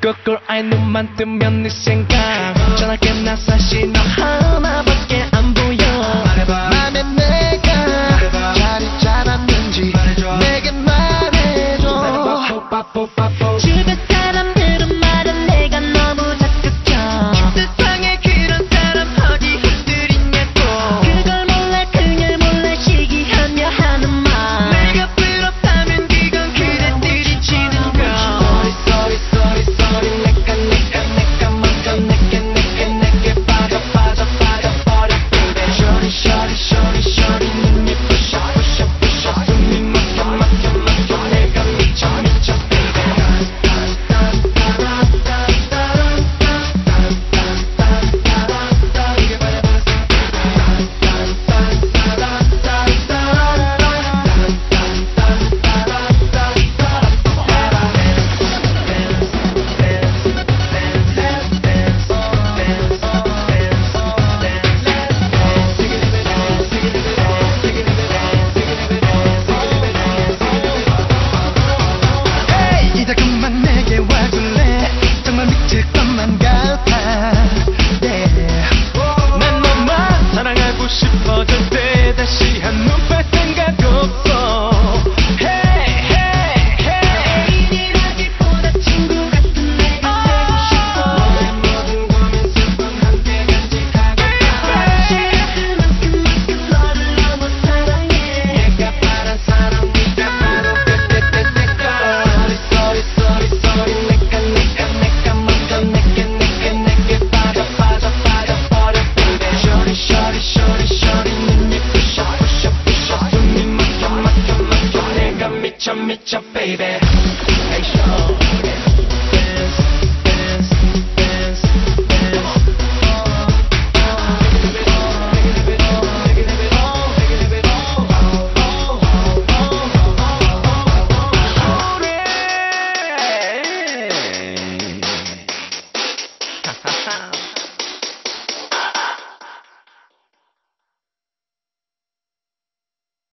꿀꿀꿀 아이 눈만 뜨면 네 생각. 전화게 나 사실 너 하나밖에 Meet your baby. Hey, show.